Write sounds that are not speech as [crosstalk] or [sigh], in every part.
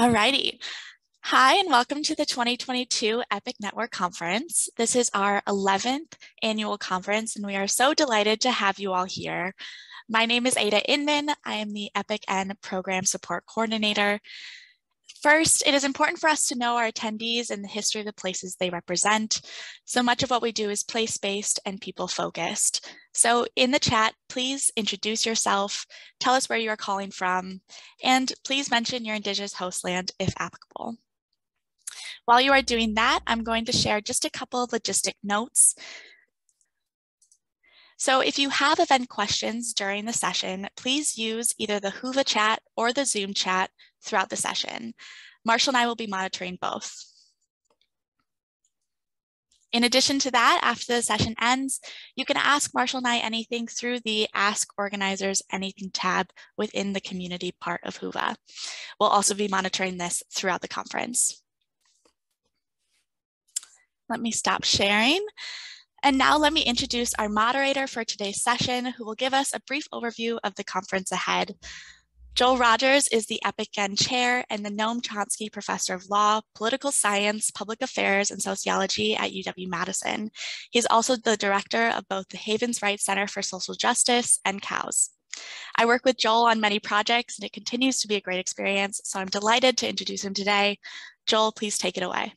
Alrighty. Hi, and welcome to the 2022 EPIC Network Conference. This is our 11th annual conference, and we are so delighted to have you all here. My name is Ada Inman. I am the EPIC N Program Support Coordinator. First, it is important for us to know our attendees and the history of the places they represent. So much of what we do is place-based and people-focused. So in the chat, please introduce yourself, tell us where you are calling from, and please mention your Indigenous hostland if applicable. While you are doing that, I'm going to share just a couple of logistic notes. So if you have event questions during the session, please use either the Whova chat or the Zoom chat throughout the session. Marshall and I will be monitoring both. In addition to that, after the session ends, you can ask Marshall and I anything through the Ask Organizers Anything tab within the community part of Whova. We'll also be monitoring this throughout the conference. Let me stop sharing. And now let me introduce our moderator for today's session, who will give us a brief overview of the conference ahead. Joel Rogers is the EPIC-N Chair and the Noam Chomsky Professor of Law, Political Science, Public Affairs, and Sociology at UW-Madison. He's also the director of both the Havens Wright Center for Social Justice and COWS. I work with Joel on many projects and it continues to be a great experience, so I'm delighted to introduce him today. Joel, please take it away.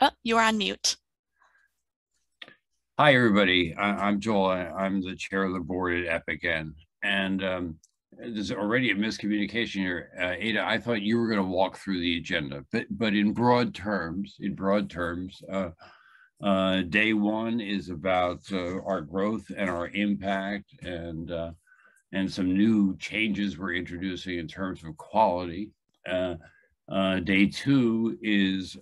Oh, you are on mute. Hi, everybody. I, am Joel. I, am the chair of the board at EPIC-N. And um, there's already a miscommunication here. Uh, Ada, I thought you were going to walk through the agenda, but but in broad terms, in broad terms, uh, uh, day one is about uh, our growth and our impact and uh, and some new changes we're introducing in terms of quality. Uh, day two is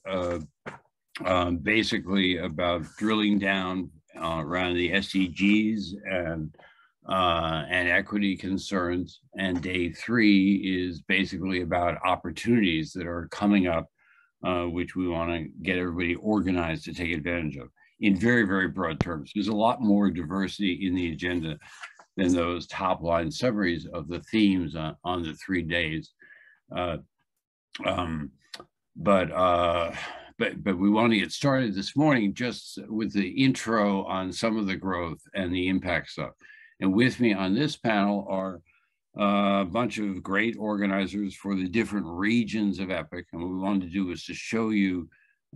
um, basically about drilling down uh, around the SDGs and uh, and equity concerns. And day three is basically about opportunities that are coming up, uh, which we want to get everybody organized to take advantage of in very, very broad terms. There's a lot more diversity in the agenda than those top line summaries of the themes on, on the three days. Uh, um, but uh, but but we want to get started this morning just with the intro on some of the growth and the impact stuff. And with me on this panel are a bunch of great organizers for the different regions of EPIC. And what we wanted to do was to show you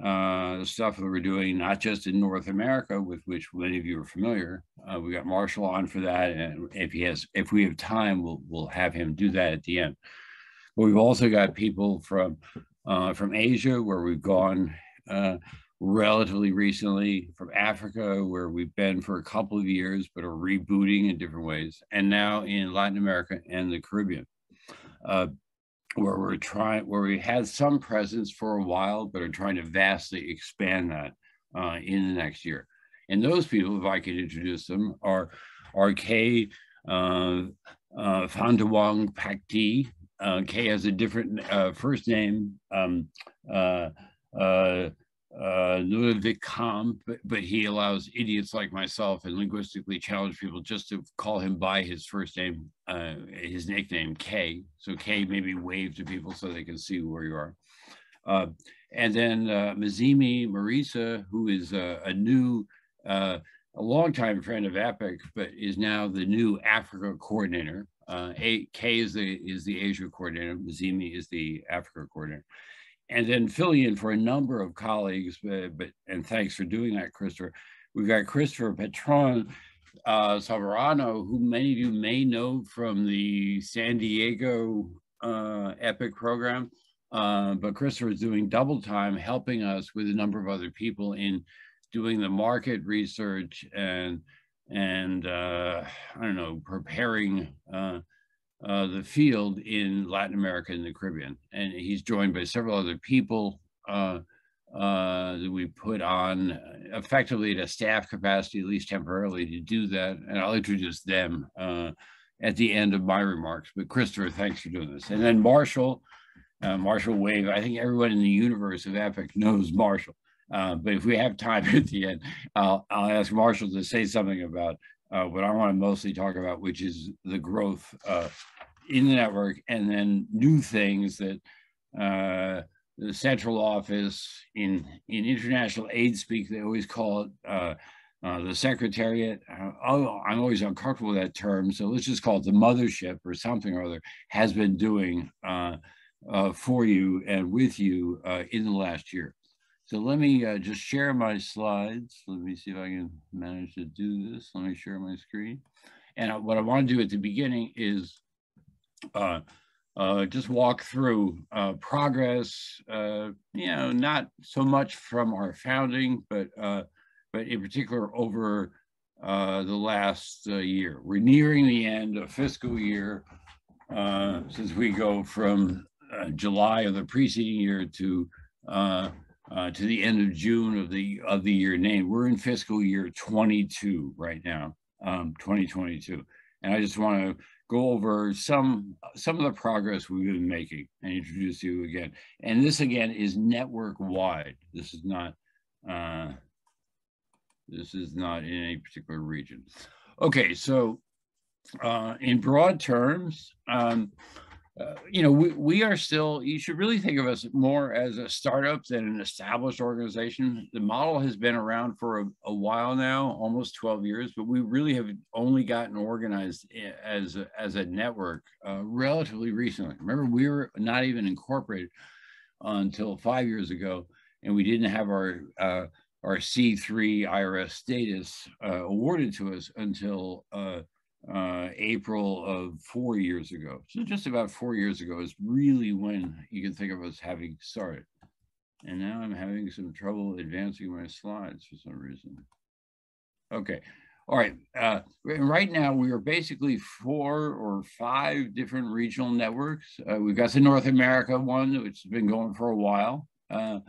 uh, stuff that we're doing, not just in North America, with which many of you are familiar. Uh, we got Marshall on for that, and if he has, if we have time, we'll we'll have him do that at the end. But we've also got people from uh, from Asia, where we've gone uh, relatively recently, from Africa, where we've been for a couple of years, but are rebooting in different ways, and now in Latin America and the Caribbean, uh, where we're trying, where we had some presence for a while, but are trying to vastly expand that uh, in the next year. And those people, if I could introduce them, are R.K. Uh, uh, Phanthuwongpakdee, uh, Kay has a different uh, first name, um, uh, uh, uh, Kam, but, but he allows idiots like myself and linguistically challenged people just to call him by his first name, uh, his nickname, K. So K maybe wave to people so they can see where you are. And then Mzime Murisa, who is a, new, a longtime friend of EPIC, but is now the new Africa coordinator. Uh, K is the is the Asia coordinator. Mzime is the Africa coordinator. And then filling in for a number of colleagues, but, uh, but and thanks for doing that, Kristofer. We've got Kristofer Patron uh, Soberano, who many of you may know from the San Diego uh, EPIC program. Uh, but Kristofer is doing double time, helping us with a number of other people in doing the market research and and uh, I don't know, preparing uh, uh, the field in Latin America and the Caribbean. And he's joined by several other people that we put on effectively at a staff capacity, at least temporarily, to do that. And I'll introduce them at the end of my remarks. But Kristofer, thanks for doing this. And then Marshall, uh, Marshall Wave. I think everyone in the universe of EPIC knows Marshall. Uh, but if we have time [laughs] at the end, I'll, I'll ask Marshall to say something about uh, what I want to mostly talk about, which is the growth uh, in the network, and then new things that uh, the central office in in international aid speak they always call it uh, the secretariat. Oh, I'm always uncomfortable with that term, so let's just call it the mothership or something or other has been doing for you and with you in the last year. So let me just share my slides. Let me see if I can manage to do this. Let me share my screen. And what I want to do at the beginning is uh, uh, just walk through uh, progress, uh, you know, not so much from our founding, but, uh, but in particular over uh, the last year. We're nearing the end of fiscal year since we go from July of the preceding year to to the end of June of the of the year named. We're in fiscal year 22 right now, um, 2022. And I just want to go over some some of the progress we've been making and introduce you again. And this again is network wide. This is not uh, this is not in any particular region. Okay, so uh, in broad terms, um, uh, you know, we, we are still, you should really think of us more as a startup than an established organization. The model has been around for a, a while now, almost 12 years, but we really have only gotten organized as a, as a network uh, relatively recently. Remember, we were not even incorporated until five years ago, and we didn't have our uh, our C3 IRS status uh, awarded to us until uh, April of four years ago. So just about four years ago is really when you can think of us having started. And now I'm having some trouble advancing my slides for some reason. Okay, all right. Uh, right now we are basically four or five different regional networks. Uh, we've got the North America one, which has been going for a while. Uh,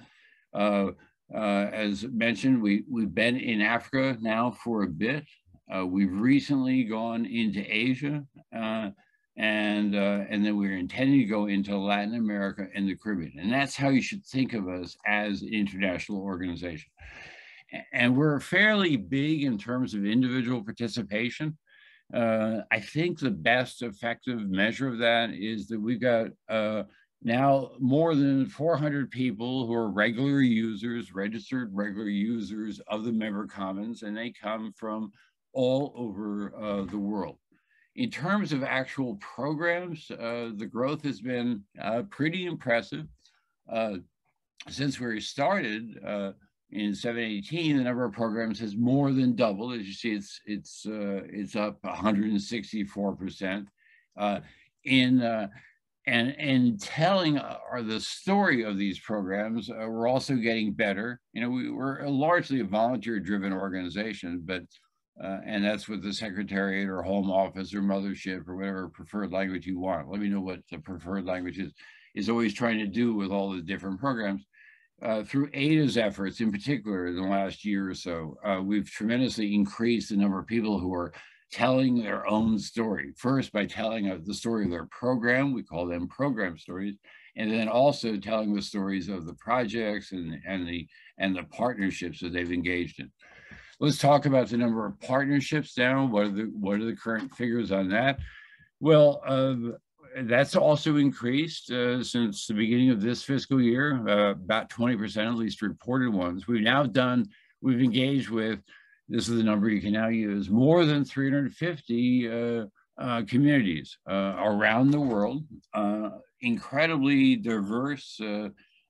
uh, uh as mentioned, we, we've been in Africa now for a bit. Uh, we've recently gone into Asia, uh, and uh, and then we're intending to go into Latin America and the Caribbean, and that's how you should think of us as an international organization. And we're fairly big in terms of individual participation. Uh, I think the best effective measure of that is that we've got uh, now more than 400 people who are regular users, registered regular users of the member commons, and they come from all over uh, the world. In terms of actual programs, uh, the growth has been uh, pretty impressive. Uh, since we started uh, in 718, the number of programs has more than doubled. As you see, it's it's uh, it's up 164 percent. in and and telling are the story of these programs, we're also getting better. You know, we, we're largely a volunteer-driven organization, but uh, and that's with the secretariat or home office or mothership or whatever preferred language you want. Let me know what the preferred language is, is always trying to do with all the different programs. Uh, through Ada's efforts, in particular, in the last year or so, uh, we've tremendously increased the number of people who are telling their own story. First, by telling the story of their program, we call them program stories, and then also telling the stories of the projects and, and, the, and the partnerships that they've engaged in. Let's talk about the number of partnerships now. What are the what are the current figures on that? Well, uh, that's also increased uh, since the beginning of this fiscal year, uh, about 20% at least reported ones. We've now done, we've engaged with, this is the number you can now use, more than 350 uh, uh, communities uh, around the world, incredibly diverse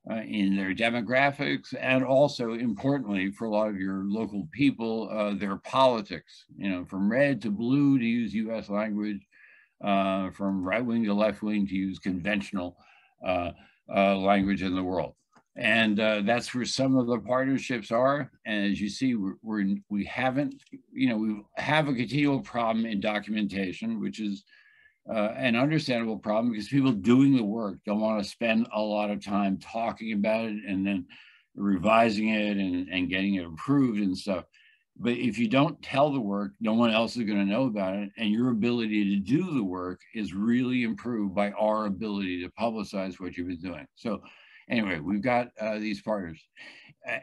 uh, in their demographics and also importantly for a lot of your local people uh, their politics. You know from red to blue to use us language uh, from right wing to left wing to use conventional uh, uh, language in the world. And uh, that's where some of the partnerships are. And as you see we're, we're we haven't you know we have a continual problem in documentation which is uh, an understandable problem because people doing the work don't want to spend a lot of time talking about it and then revising it and, and getting it approved and stuff. But if you don't tell the work, no one else is going to know about it. And your ability to do the work is really improved by our ability to publicize what you've been doing. So anyway, we've got uh, these partners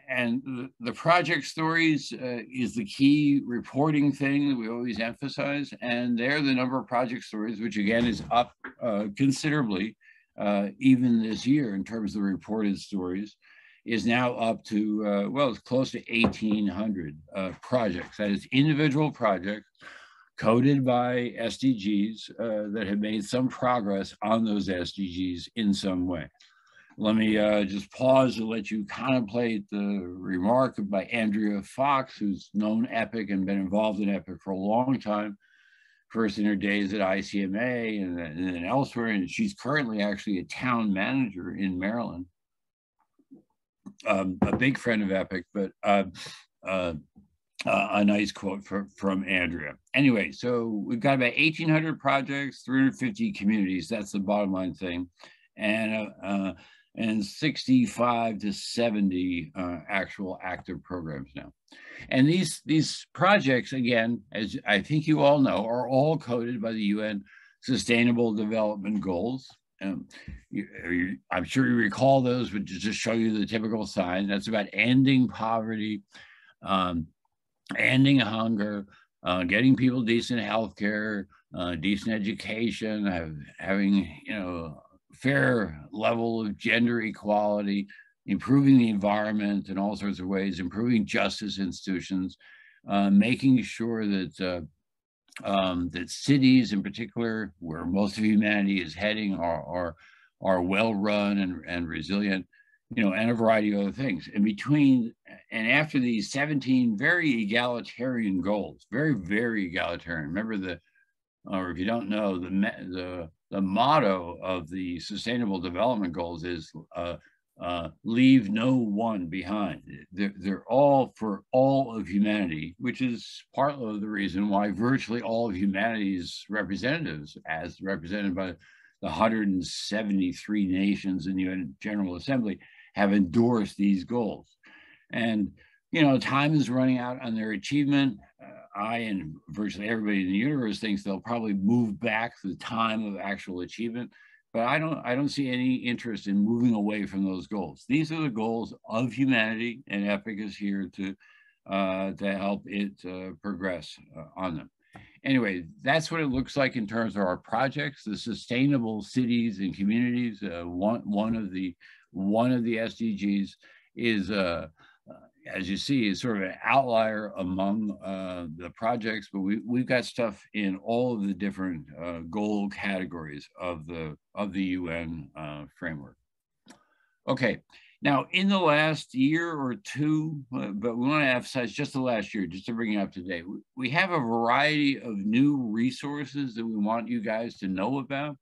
and the project stories uh, is the key reporting thing that we always emphasize. And there, the number of project stories, which again is up uh, considerably, uh, even this year in terms of the reported stories, is now up to, uh, well, it's close to 1,800 uh, projects. That is individual projects coded by SDGs uh, that have made some progress on those SDGs in some way. Let me uh, just pause and let you contemplate the remark by Andrea Fox, who's known EPIC and been involved in EPIC for a long time, first in her days at ICMA and, and then elsewhere. And she's currently actually a town manager in Maryland. Um, a big friend of EPIC, but uh, uh, uh, a nice quote for, from Andrea. Anyway, so we've got about 1,800 projects, 350 communities. That's the bottom line thing. And uh, uh, and 65 to 70 uh, actual active programs now. And these, these projects, again, as I think you all know, are all coded by the UN Sustainable Development Goals. Um, you, I'm sure you recall those, but to just show you the typical sign, that's about ending poverty, um, ending hunger, uh, getting people decent health care, uh, decent education, have, having, you know, fair level of gender equality, improving the environment in all sorts of ways, improving justice institutions, uh, making sure that uh, um, that cities in particular, where most of humanity is heading, are are, are well run and, and resilient, you know, and a variety of other things. And between and after these 17 very egalitarian goals, very, very egalitarian. Remember the, or if you don't know, the the the motto of the Sustainable Development Goals is uh, uh, leave no one behind. They're, they're, all for all of humanity, which is part of the reason why virtually all of humanity's representatives, as represented by the 173 nations in the UN General Assembly, have endorsed these goals. And, you know, time is running out on their achievement. I and virtually everybody in the universe thinks they'll probably move back to the time of actual achievement. But I don't, I don't see any interest in moving away from those goals. These are the goals of humanity, and EPIC is here to, uh, to help it uh, progress uh, on them. Anyway, that's what it looks like in terms of our projects. The sustainable cities and communities. Uh, one, one of the, one of the SDGs is uh, as you see, is sort of an outlier among uh, the projects, but we, we've got stuff in all of the different uh, goal categories of the, of the UN uh, framework. Okay, now in the last year or two, uh, but we want to emphasize just the last year, just to bring it up to date, we have a variety of new resources that we want you guys to know about.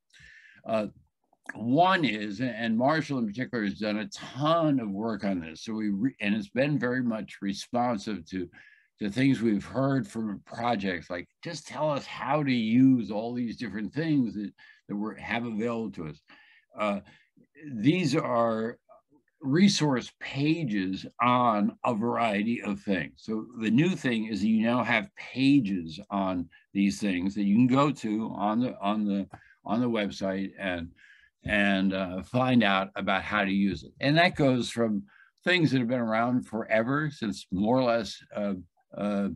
One is, and Marshall in particular has done a ton of work on this. So we, re, and it's been very much responsive to, to things we've heard from projects, like just tell us how to use all these different things that, that we have available to us. Uh, these are resource pages on a variety of things. So the new thing is you now have pages on these things that you can go to on the on the on the website and and uh, find out about how to use it. And that goes from things that have been around forever since more or less uh, uh,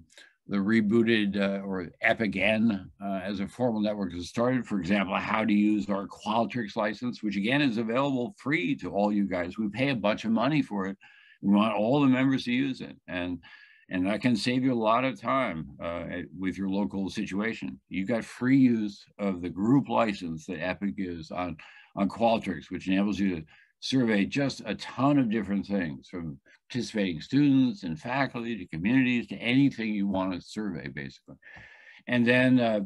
the rebooted uh, or EPIC-N uh, as a formal network has started. For example, how to use our Qualtrics license, which again is available free to all you guys. We pay a bunch of money for it. We want all the members to use it. And and that can save you a lot of time uh, with your local situation. You got free use of the group license that Epic gives on on Qualtrics, which enables you to survey just a ton of different things from participating students and faculty to communities to anything you want to survey, basically. And then uh,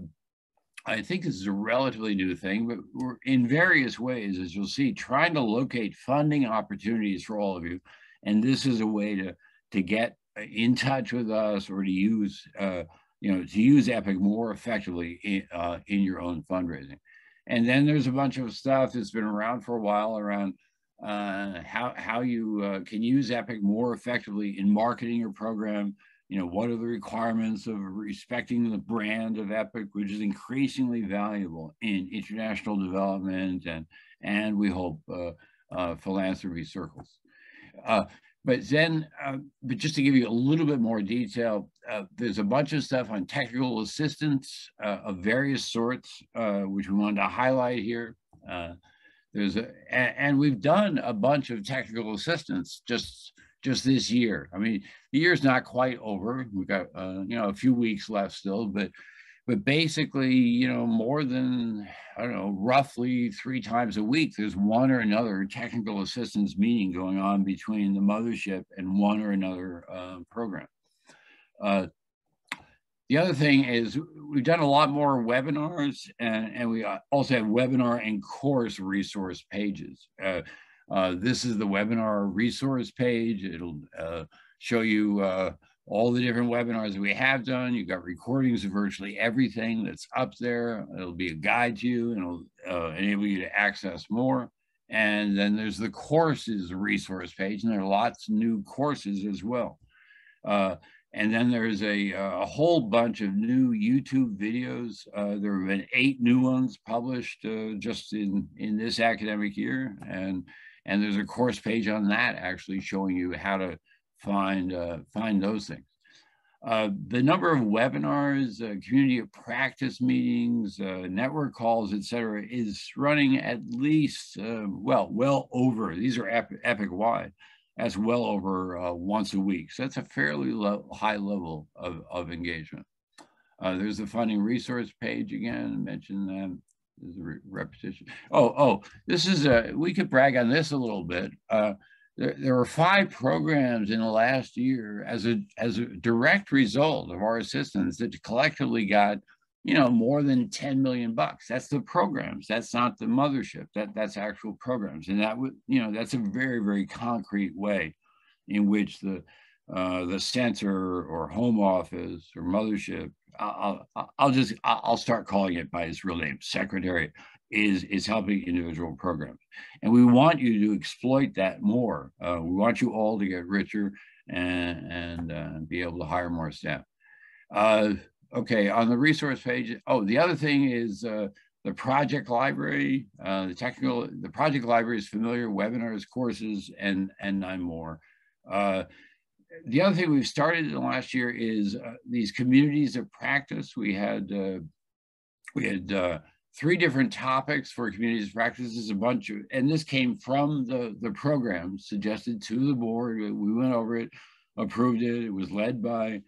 I think this is a relatively new thing, but we're in various ways, as you'll see, trying to locate funding opportunities for all of you. And this is a way to, to get in touch with us or to use, uh, you know, to use EPIC more effectively in, uh, in your own fundraising. And then there's a bunch of stuff that's been around for a while around uh, how, how you uh, can use EPIC more effectively in marketing your program. You know, what are the requirements of respecting the brand of EPIC, which is increasingly valuable in international development and, and we hope uh, uh philanthropy circles. Uh, but then, uh, but just to give you a little bit more detail, uh, there's a bunch of stuff on technical assistance uh, of various sorts, uh, which we wanted to highlight here. Uh, there's a, and, and, we've done a bunch of technical assistance just just this year. I mean, the year's not quite over. We've got uh, you know a few weeks left still, but but basically, you know, more than, I don't know, roughly three times a week, there's one or another technical assistance meeting going on between the mothership and one or another program. Uh, the other thing is we've done a lot more webinars and, and we also have webinar and course resource pages. Uh, uh this is the webinar resource page. It'll uh, show you uh, all the different webinars we have done. You've got recordings of virtually everything that's up there. It'll be a guide to you and it'll uh, enable you to access more. And then there's the courses resource page, and there are lots of new courses as well. Uh, and then there's a, a, whole bunch of new YouTube videos. Uh, there have been eight new ones published uh, just in, in this academic year. And, and there's a course page on that actually showing you how to find, uh, find those things. Uh, the number of webinars, uh, community of practice meetings, uh, network calls, et cetera, is running at least, uh, well, well over, these are epic wide, that's well over uh, once a week. So that's a fairly high level of, of engagement. Uh, there's the funding resource page again, I mentioned that. There's a re repetition. Oh, oh, this is a, we could brag on this a little bit there, there were five programs in the last year as a as a direct result of our assistance that collectively got you know more than 10 million bucks. That's the programs. That's not the mothership. That that's actual programs. And that would you know that's a very very concrete way in which the uh, the center or home office or mothership I'll, I'll, just I'll start calling it by its real name. Secretary is is helping individual programs. And we want you to exploit that more. Uh, we want you all to get richer and and uh, be able to hire more staff. Uh, okay on the resource page oh the other thing is uh, the project library uh, the technical the project library is familiar webinars courses and and nine more uh, the other thing we've started in the last year is these communities of practice we had we had three different topics for communities of practices, a bunch of, and this came from the, the program suggested to the board. We went over it, approved it. It was led by,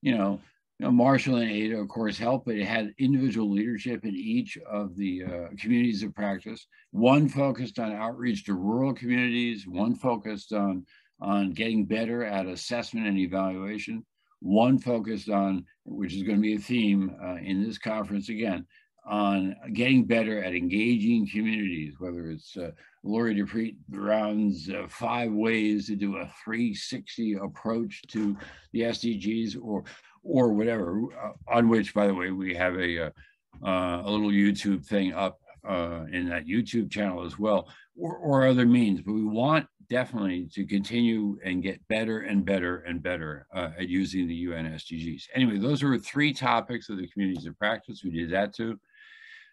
you know, know Marshall and Ada, of course, helped, but it had individual leadership in each of the uh, communities of practice. One focused on outreach to rural communities, one focused on, on getting better at assessment and evaluation, one focused on, which is going to be a theme uh, in this conference again, on getting better at engaging communities, whether it's uh, Laurie Dupree Brown's uh, five ways to do a 360 approach to the SDGs or or whatever, uh, on which, by the way, we have a, uh, uh, a little YouTube thing up uh, in that YouTube channel as well, or, or other means. But we want definitely to continue and get better and better and better at using the UN SDGs. Anyway, those are three topics of the communities of practice. We did that too.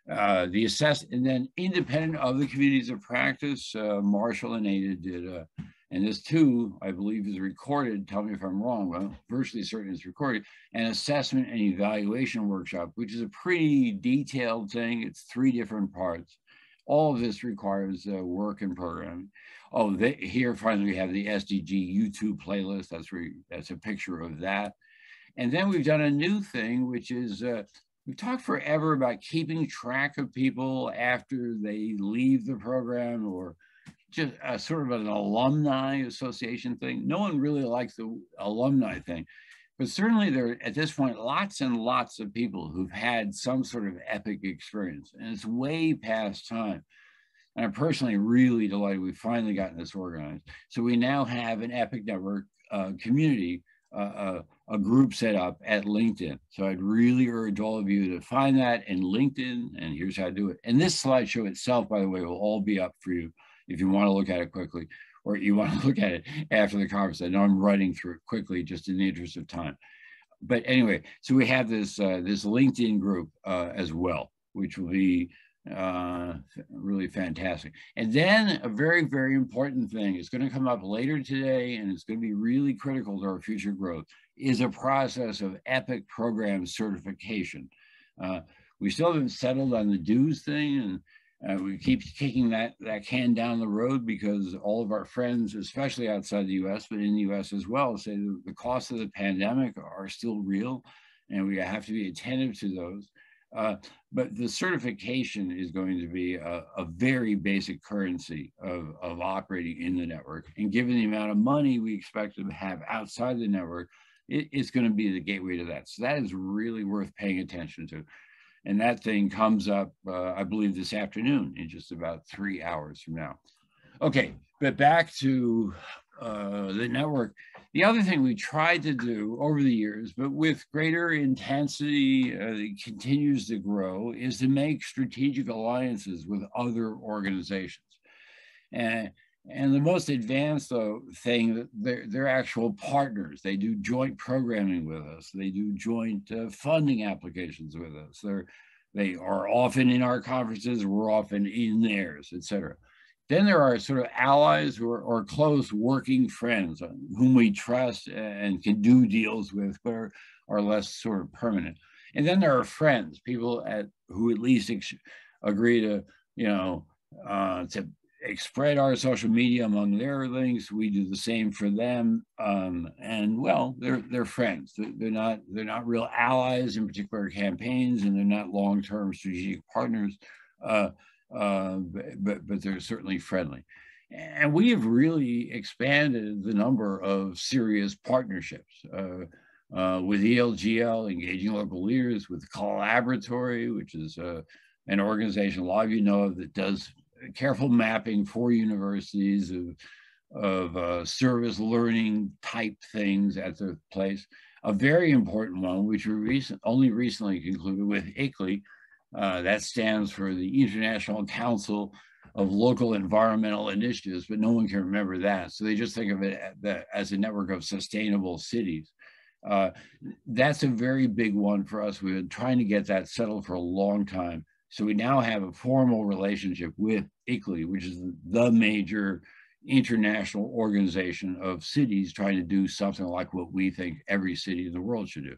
Uh, the assess and then independent of the communities of practice, uh, Marshall and Ada did, uh, and this too, I believe is recorded, tell me if I'm wrong, virtually certain it's recorded, an assessment and evaluation workshop, which is a pretty detailed thing. It's three different parts. All of this requires uh, work and programming. Oh, they, here finally we have the SDG YouTube playlist. That's where, that's a picture of that. And then we've done a new thing, which is uh, we talked forever about keeping track of people after they leave the program or just a, sort of an alumni association thing. No one really likes the alumni thing, but certainly there at this point lots and lots of people who've had some sort of epic experience, and it's way past time. And I'm personally really delighted we've finally gotten this organized. So we now have an Epic Network uh, community uh, a group set up at LinkedIn. So I'd really urge all of you to find that in LinkedIn, and here's how to do it. And this slideshow itself, by the way, will all be up for you if you want to look at it quickly, or you want to [laughs] look at it after the conference. I know I'm running through it quickly just in the interest of time. But anyway, so we have this uh, this LinkedIn group uh, as well, which will be uh, really fantastic. And then a very, very important thing is going to come up later today, and it's going to be really critical to our future growth, is a process of EPIC program certification. Uh, we still haven't settled on the dues thing, and uh, we keep kicking that, that can down the road because all of our friends, especially outside the US, but in the US as well, say the, the costs of the pandemic are still real, and we have to be attentive to those. Uh, but the certification is going to be a, a, very basic currency of, of operating in the network. And given the amount of money we expect to have outside the network, it, it's going to be the gateway to that. So that is really worth paying attention to. And that thing comes up, uh, I believe, this afternoon in just about three hours from now. Okay, but back to uh, the network. The other thing we tried to do over the years, but with greater intensity, uh, continues to grow, is to make strategic alliances with other organizations. And, and the most advanced though, thing, they're, they're actual partners. They do joint programming with us. They do joint uh, funding applications with us. They're, they are often in our conferences, we're often in theirs, et cetera. Then there are sort of allies or, or close working friends whom we trust and can do deals with, but are, are less sort of permanent. And then there are friends, people at who at least agree to, you know, uh, to spread our social media among their links. We do the same for them, um, and well, they're they're friends. They're, not they're not real allies in particular campaigns, and they're not long term strategic partners. Uh, uh, but, but they're certainly friendly. And we have really expanded the number of serious partnerships uh, uh, with ELGL, engaging local leaders, with Collaboratory, which is uh, an organization a lot of you know of that does careful mapping for universities of, of uh, service learning type things at the place. A very important one, which we recent, only recently concluded with ICLEI, uh, that stands for the International Council of Local Environmental Initiatives, but no one can remember that. So they just think of it as a network of sustainable cities. Uh, that's a very big one for us. We've been trying to get that settled for a long time. So we now have a formal relationship with ICLEI, which is the major international organization of cities trying to do something like what we think every city in the world should do.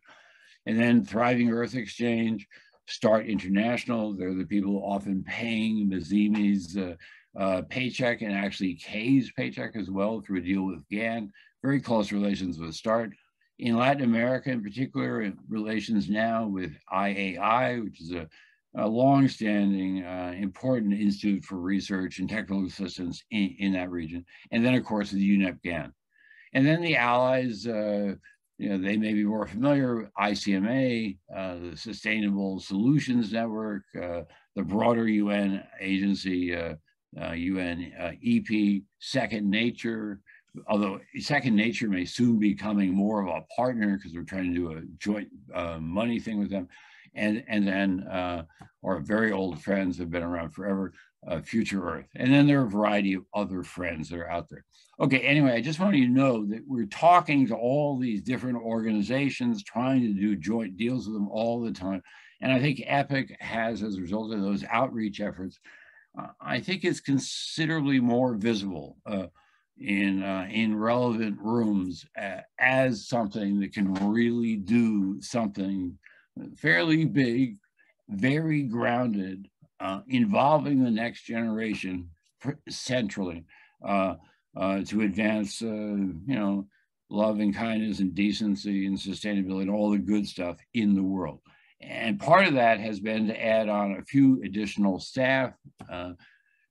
And then Thriving Earth Exchange, Start International. They're the people often paying Mzime's uh, uh, paycheck and actually Kay's paycheck as well through a deal with GAN. Very close relations with START. In Latin America, in particular, relations now with IAI, which is a, a long-standing, uh, important institute for research and technical assistance in, in, that region. And then, of course, the UNEP GAN. And then the allies, uh, you know, they may be more familiar, ICMA, uh, the Sustainable Solutions Network, uh, the broader UN agency, UN uh, uh, EP, Second Nature, although Second Nature may soon be becoming more of a partner because we're trying to do a joint money thing with them. And, and then our very old friends have been around forever, Future Earth. And then there are a variety of other friends that are out there. Okay, anyway, I just want you to know that we're talking to all these different organizations, trying to do joint deals with them all the time. And I think EPIC has, as a result of those outreach efforts, uh, I think it's considerably more visible uh, in, uh, in relevant rooms uh, as something that can really do something fairly big, very grounded, uh, involving the next generation centrally. Uh, uh, to advance, uh, you know, love and kindness and decency and sustainability and all the good stuff in the world. And part of that has been to add on a few additional staff. Uh,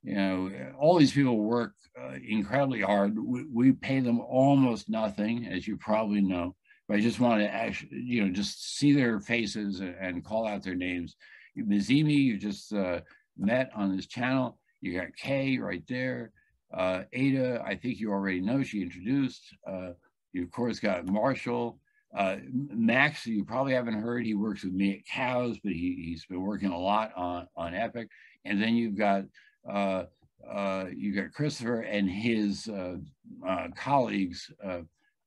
you know, all these people work uh, incredibly hard. We, we, pay them almost nothing, as you probably know. But I just want to actually, you know, just see their faces and, call out their names. Mzime, you just uh, met on this channel. You got Kay right there. Uh, Ada, I think you already know, she introduced. Uh, you, of course, got Marshall. Uh, Max, you probably haven't heard, he works with me at COWS, but he, he's been working a lot on, on Epic. And then you've got uh, uh, you got Kristofer and his uh, uh, colleagues. Uh,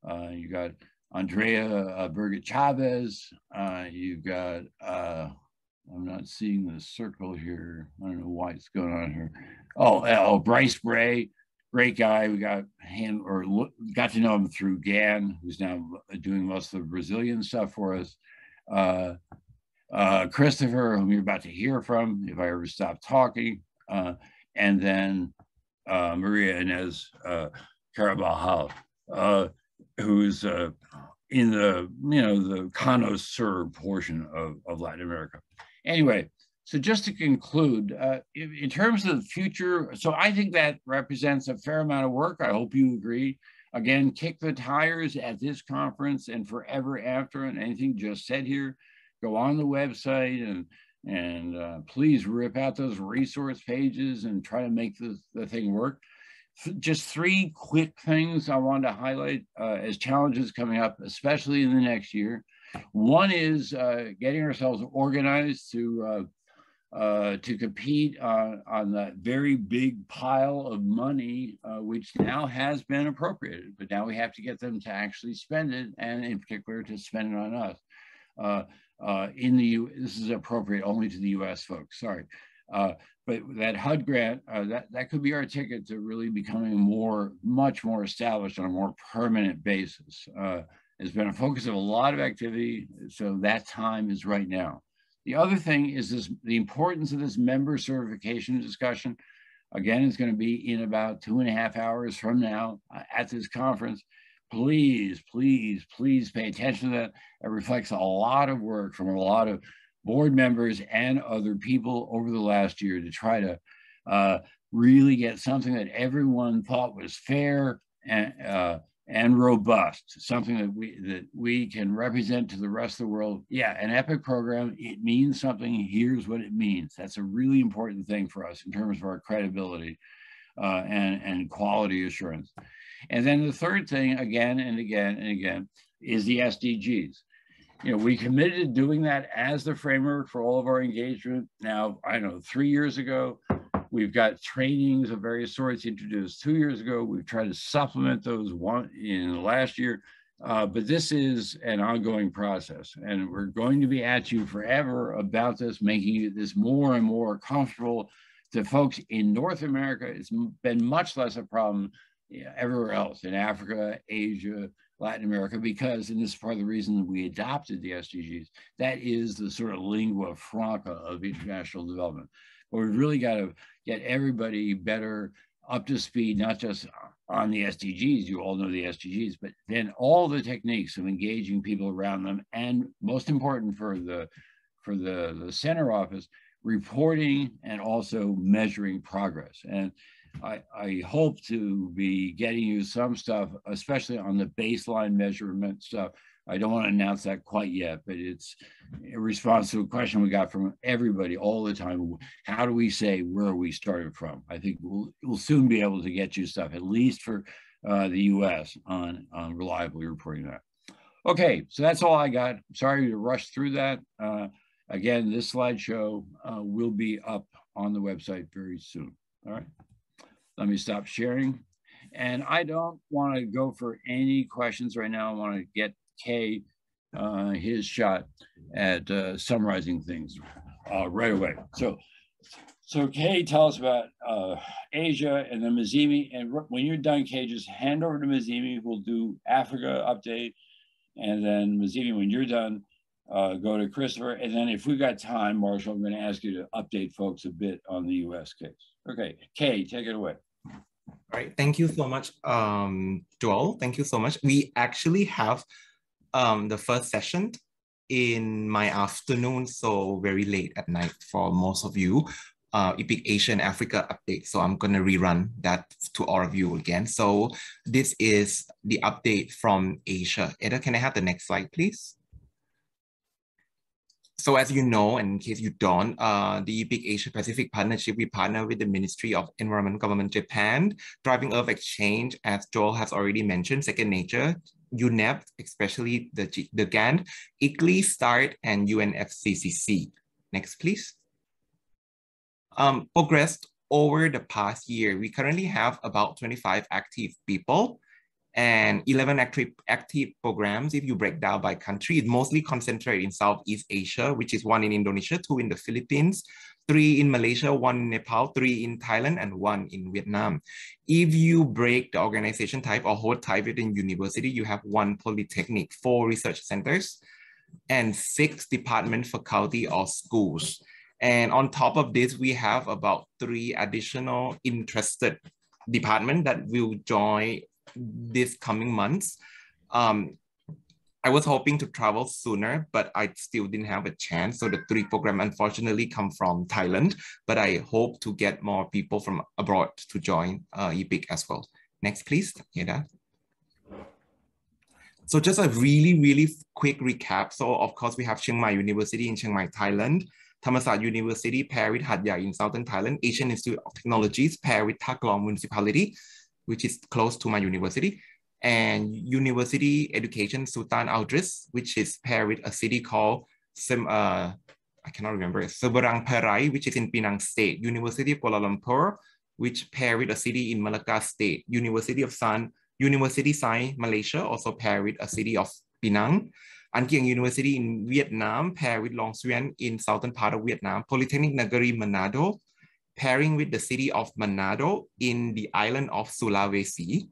uh, you got Andrea uh, Birgit Chavez. Uh, you've got uh, I'm not seeing the circle here. I don't know why it's going on here. Oh, oh Bryce Bray, great guy. We got hand or look, got to know him through GAN, who's now doing most of the Brazilian stuff for us. Uh, uh, Kristofer, whom you're about to hear from, if I ever stop talking, uh, and then uh, Maria Inez uh, Carabajal, uh, who's uh, in the you know the Cono Sur portion of, of Latin America. Anyway, so just to conclude, uh, in, in, terms of the future, so I think that represents a fair amount of work. I hope you agree. Again, kick the tires at this conference and forever after, and anything just said here, go on the website and and uh, please rip out those resource pages and try to make the, the thing work. Just three quick things I wanted to highlight uh, as challenges coming up, especially in the next year. One is uh, getting ourselves organized to uh, uh, to compete on, on that very big pile of money, uh, which now has been appropriated, but now we have to get them to actually spend it, and in particular to spend it on us. Uh in the U, this is appropriate only to the U.S. folks. Sorry, uh, but that HUD grant uh, that that could be our ticket to really becoming more, much more established on a more permanent basis. It's been a focus of a lot of activity, so that time is right now. The other thing is this, the importance of this member certification discussion. Again, it's going to be in about two and a half hours from now uh, at this conference. Please, please, please pay attention to that. It reflects a lot of work from a lot of board members and other people over the last year to try to uh, really get something that everyone thought was fair and uh, and robust, something that we that we can represent to the rest of the world. Yeah, an EPIC program, it means something. Here's what it means. That's a really important thing for us in terms of our credibility uh, and, and quality assurance. And then the third thing, again and again and again, is the SDGs. You know, we committed to doing that as the framework for all of our engagement. Now, I know three years ago, We've got trainings of various sorts introduced two years ago. We've tried to supplement those one in the last year. Uh, but this is an ongoing process, and we're going to be at you forever about this, making this more and more comfortable to folks in North America. It's been much less a problem everywhere else in Africa, Asia, Latin America, because, and this is part of the reason we adopted the SDGs, that is the sort of lingua franca of international development. But we've really got to get everybody better up to speed, not just on the SDGs, you all know the SDGs, but then all the techniques of engaging people around them. And most important for the, for the, the center office, reporting and also measuring progress. And I, I hope to be getting you some stuff, especially on the baseline measurement stuff I don't want to announce that quite yet, but it's a response to a question we got from everybody all the time. How do we say where we started from? I think we'll, we'll soon be able to get you stuff, at least for uh, the US, on, on reliably reporting that. Okay, so that's all I got. Sorry to rush through that. Uh, again, this slideshow uh, will be up on the website very soon. All right, let me stop sharing. And I don't want to go for any questions right now. I want to get Kay uh, his shot at uh, summarizing things uh, right away. So, so Kay, tell us about uh, Asia and then Mzime. And when you're done, Kay, just hand over to Mzime. We'll do Africa update. And then Mzime, when you're done, uh, go to Kristofer. And then if we've got time, Marshall, I'm going to ask you to update folks a bit on the US case. Okay, Kay, take it away. All right, thank you so much, um, Joel. Thank you so much. We actually have um, the first session in my afternoon, so very late at night for most of you. Uh, EPIC Asia and Africa update. So I'm going to rerun that to all of you again. So this is the update from Asia. Ada, can I have the next slide, please? So as you know, and in case you don't, uh, the Big Asia Pacific Partnership, we partner with the Ministry of Environment Government Japan, Thriving Earth Exchange, as Joel has already mentioned, Second Nature, UNEP, especially the, the GAN, ICLEI, START, and UNFCCC. Next, please. Um, progressed over the past year. We currently have about 25 active people and 11 active, active programs, if you break down by country, it's mostly concentrated in Southeast Asia, which is one in Indonesia, two in the Philippines, three in Malaysia, one in Nepal, three in Thailand, and one in Vietnam. If you break the organization type or whole type within university, you have one polytechnic, four research centers, and six department faculty or schools. And on top of this, we have about three additional interested department that will join this coming months. Um, I was hoping to travel sooner, but I still didn't have a chance. So the three program unfortunately come from Thailand, but I hope to get more people from abroad to join uh, EPIC as well. Next, please, Yeda. So just a really, really quick recap. So of course we have Chiang Mai University in Chiang Mai, Thailand, Thammasat University paired with Hat Yai in Southern Thailand, Asian Institute of Technologies paired with Municipality, which is close to my university, and University Education Sultan Idris, which is paired with a city called Sem, uh, I cannot remember, Seberang Perai, which is in Penang State, University of Kuala Lumpur, which paired with a city in Malacca State, University of San, University Sai, Malaysia, also paired with a city of Penang, An Giang University in Vietnam, paired with Long Xuyen in southern part of Vietnam, Polytechnic Negeri Manado, pairing with the city of Manado in the island of Sulawesi,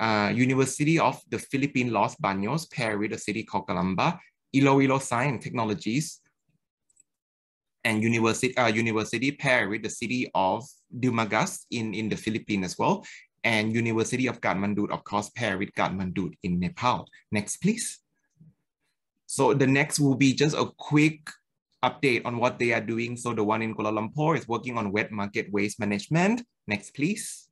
uh, University of the Philippine Los Baños, paired with the city called Calamba, Iloilo Science Technologies, and university, uh, university paired with the city of Dumangas in, in the Philippines as well, and University of Kathmandu, of course, paired with Kathmandu in Nepal. Next, please. So the next will be just a quick update on what they are doing. So the one in Kuala Lumpur is working on wet market waste management. Next, please.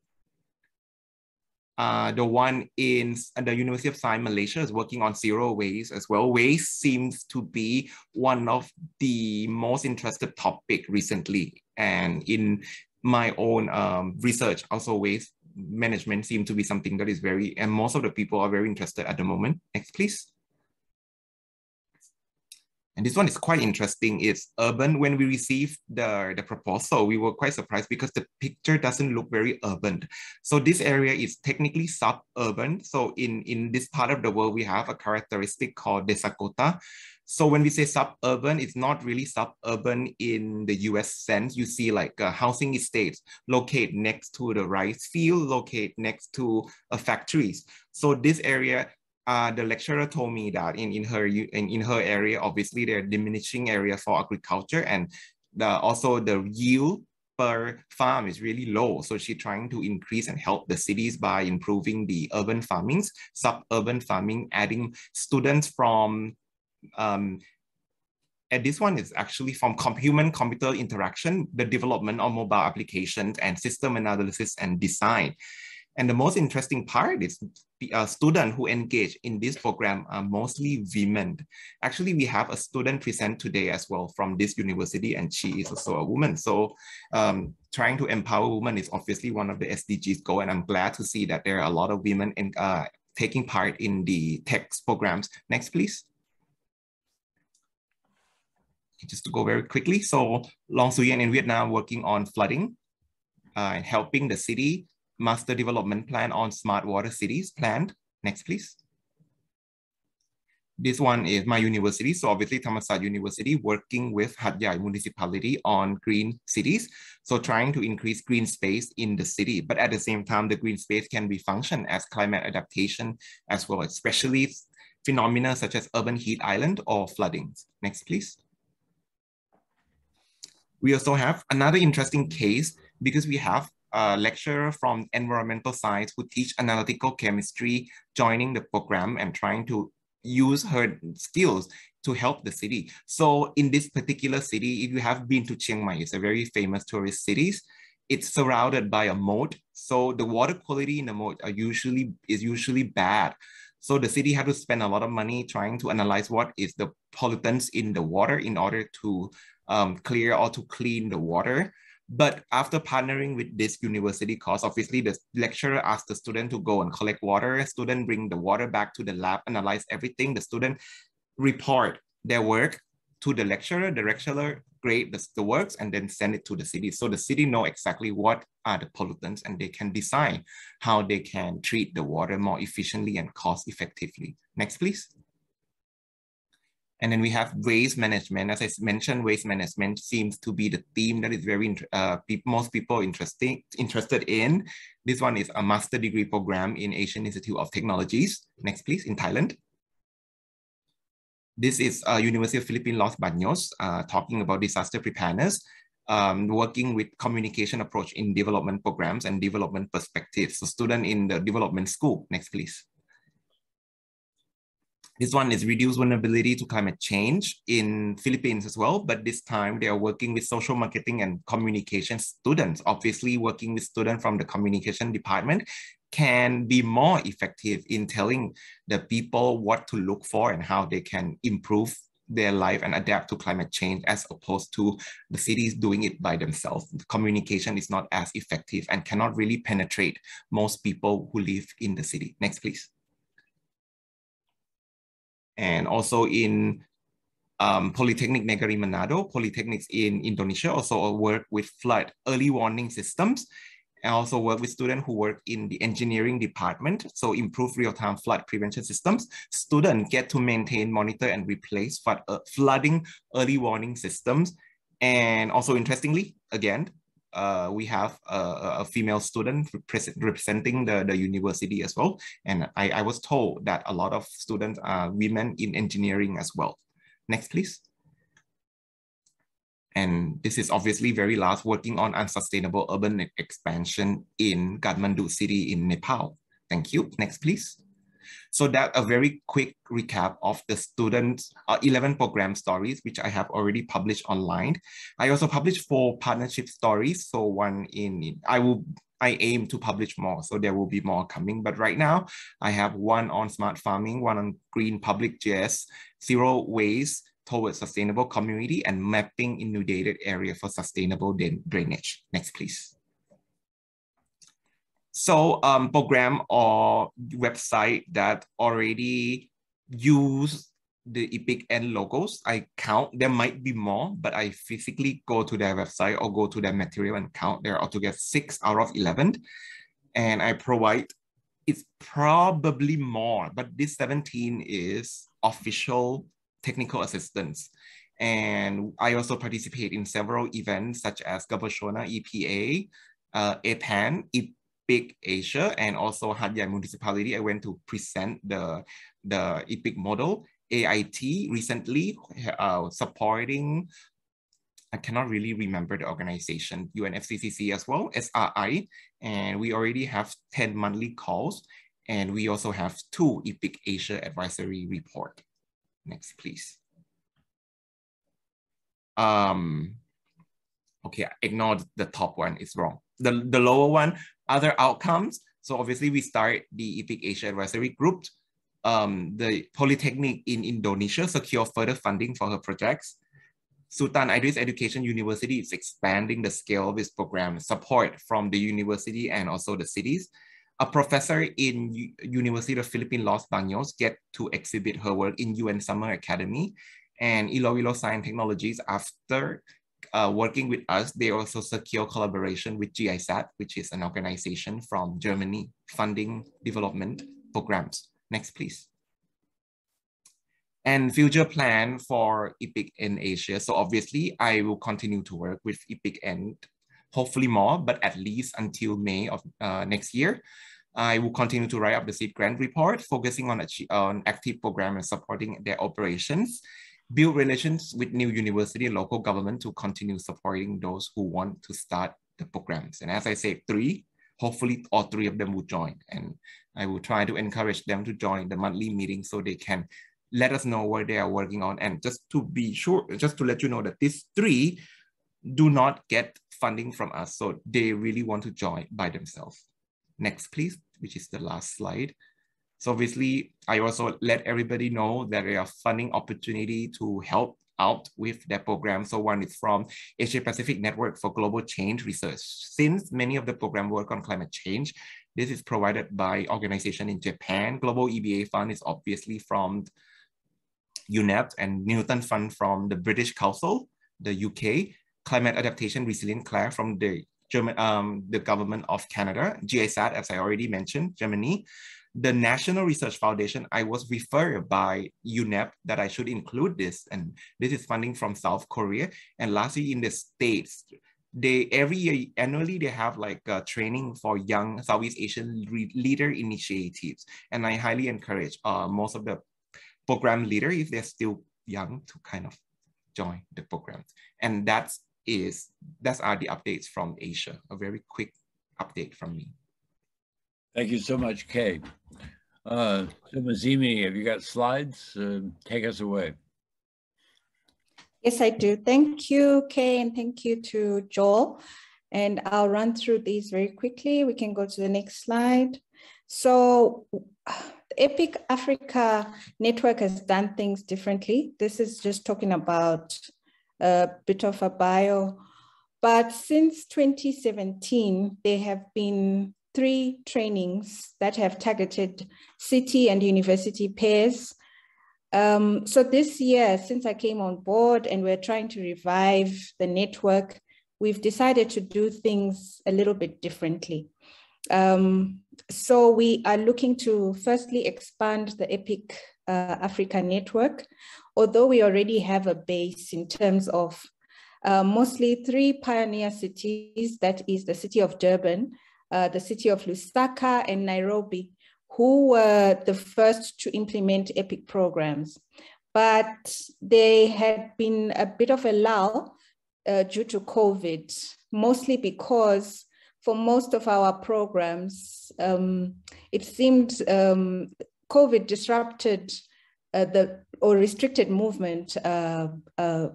Uh, the one in the University of Science Malaysia is working on zero waste as well. Waste seems to be one of the most interested topic recently. And in my own um, research, also waste management seems to be something that is very, and most of the people are very interested at the moment. Next, please. And this one is quite interesting. It's urban. When we received the, the proposal, we were quite surprised because the picture doesn't look very urban. So this area is technically suburban. So in, in this part of the world, we have a characteristic called Desakota. So when we say suburban, it's not really suburban in the US sense. You see like uh, housing estates located next to the rice field, located next to uh, factories. So this area uh, the lecturer told me that in, in her in, in her area, obviously there are diminishing area for agriculture and the, also the yield per farm is really low. So she's trying to increase and help the cities by improving the urban farmings, suburban farming, adding students from um, and this one is actually from human-computer interaction, the development of mobile applications and system analysis and design. And the most interesting part is the uh, student who engage in this program are mostly women. Actually, we have a student present today as well from this university, and she is also a woman. So um, trying to empower women is obviously one of the SDGs goal, and I'm glad to see that there are a lot of women in, uh, taking part in the text programs. Next, please. Just to go very quickly. So Long Xuyen in Vietnam working on flooding uh, and helping the city master development plan on smart water cities planned. Next, please. This one is my university. So obviously Thammasat University working with Hat Yai municipality on green cities. So trying to increase green space in the city, but at the same time, the green space can be function as climate adaptation as well, especially phenomena such as urban heat island or flooding. Next, please. We also have another interesting case because we have a lecturer from environmental science who teach analytical chemistry, joining the program and trying to use her skills to help the city. So in this particular city, if you have been to Chiang Mai, it's a very famous tourist city. It's surrounded by a moat. So the water quality in the moat are usually is usually bad. So the city had to spend a lot of money trying to analyze what is the pollutants in the water in order to um, clear or to clean the water. But after partnering with this university course, obviously the lecturer asked the student to go and collect water. Student bring the water back to the lab, analyze everything. The student report their work to the lecturer. The lecturer grade the, the works and then send it to the city. So the city know exactly what are the pollutants and they can decide how they can treat the water more efficiently and cost effectively. Next, please. And then we have waste management. As I mentioned, waste management seems to be the theme that is very, uh, most people interesting, interested in. This one is a master degree program in Asian Institute of Technologies. Next, please, in Thailand. This is uh, University of Philippine Los Baños uh, talking about disaster preparedness, um, working with communication approach in development programs and development perspectives. So student in the development school. Next, please. This one is reduce vulnerability to climate change in Philippines as well, but this time they are working with social marketing and communication students, obviously working with students from the communication department can be more effective in telling the people what to look for and how they can improve their life and adapt to climate change as opposed to the cities doing it by themselves. The communication is not as effective and cannot really penetrate most people who live in the city. Next, please. And also in um, Polytechnic Negeri Manado, polytechnics in Indonesia also work with flood early warning systems I also work with students who work in the engineering department, so improve real-time flood prevention systems. Students get to maintain, monitor, and replace flood, uh, flooding early warning systems. And also interestingly, again, uh, we have a, a, female student representing the, the university as well. And I, I was told that a lot of students are women in engineering as well. Next, please. And this is obviously very last working on unsustainable urban expansion in Kathmandu city in Nepal. Thank you. Next, please. So that a very quick recap of the students, uh, 11 program stories, which I have already published online. I also published four partnership stories. So one in, I will, I aim to publish more. So there will be more coming. But right now I have one on smart farming, one on green public JS, zero waste, towards sustainable community and mapping inundated area for sustainable drainage. Next, please. So um, program or website that already use the Epic N logos, I count, there might be more, but I physically go to their website or go to their material and count. There are altogether six out of 11. And I provide, it's probably more, but this 17 is official technical assistance. And I also participate in several events such as Gabashona EPA, uh, APAN, EPIC Asia, and also Hat Yai Municipality. I went to present the, the EPIC model. AIT recently uh, supporting, I cannot really remember the organization, UNFCCC as well, SRI, and we already have 10 monthly calls, and we also have two EPIC Asia advisory report. Next, please. Um, okay, ignore the top one, it's wrong. The, the lower one, other outcomes. So obviously we start the EPIC Asia Advisory Group. Um, the Polytechnic in Indonesia secure further funding for her projects. Sultan Idris Education University is expanding the scale of its program, support from the university and also the cities a professor in U University of Philippine Los Baños get to exhibit her work in UN Summer Academy and Iloilo Science Technologies after uh, working with us, they also secure collaboration with GISAT, which is an organization from Germany funding development programs. Next, please. And future plan for EPIC in Asia. So obviously I will continue to work with EPIC and hopefully more, but at least until May of uh, next year. I will continue to write up the seed grant report, focusing on, on active program and supporting their operations, build relations with new university and local government to continue supporting those who want to start the programs. And as I said, three, hopefully all three of them will join. And I will try to encourage them to join the monthly meeting so they can let us know what they are working on. And just to be sure, just to let you know that these three do not get funding from us. So they really want to join by themselves. Next, please, which is the last slide. So obviously, I also let everybody know that there are funding opportunity to help out with that program. So one is from Asia Pacific Network for Global Change Research. Since many of the program work on climate change, this is provided by organization in Japan. Global EBA Fund is obviously from UNEP and Newton Fund from the British Council the UK, Climate Adaptation Resilient CLARE from the German, um, the government of Canada, GISAT, as I already mentioned, Germany, the National Research Foundation, I was referred by UNEP that I should include this. And this is funding from South Korea. And lastly, in the States, they every year annually they have like a training for young Southeast Asian leader initiatives. And I highly encourage uh, most of the program leader, if they're still young, to kind of join the programs. And that's is that's are the updates from Asia. A very quick update from me. Thank you so much, Kay. Uh, so Mzime, have you got slides? Uh, take us away. Yes, I do. Thank you, Kay, and thank you to Joel. And I'll run through these very quickly. We can go to the next slide. So EPIC Africa network has done things differently. This is just talking about a bit of a bio. But since 2017, there have been three trainings that have targeted city and university pairs. Um, so this year, since I came on board and we're trying to revive the network, we've decided to do things a little bit differently. Um, so we are looking to firstly expand the EPIC uh, Africa network, although we already have a base in terms of uh, mostly three pioneer cities, that is the city of Durban, uh, the city of Lusaka and Nairobi, who were the first to implement EPIC programs. But they had been a bit of a lull uh, due to COVID, mostly because for most of our programs, um, it seemed um, COVID disrupted uh, the or restricted movement uh, uh,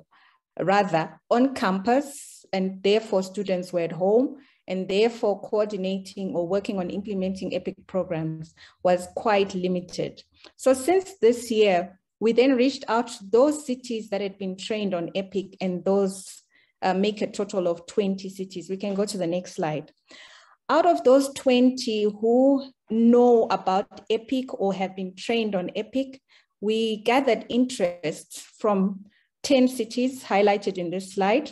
rather on campus, and therefore students were at home, and therefore coordinating or working on implementing EPIC programs was quite limited. So since this year, we then reached out to those cities that had been trained on EPIC, and those uh, make a total of 20 cities. We can go to the next slide. Out of those 20 who know about EPIC or have been trained on EPIC, we gathered interest from 10 cities highlighted in this slide.